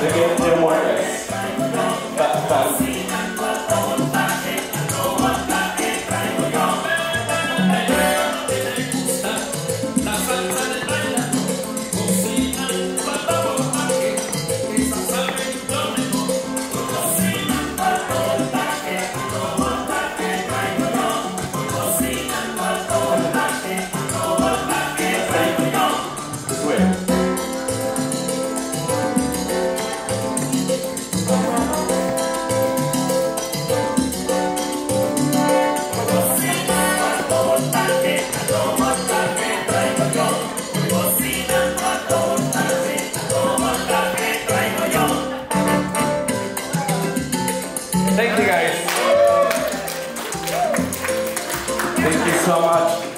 They're more guys. Thank you so much.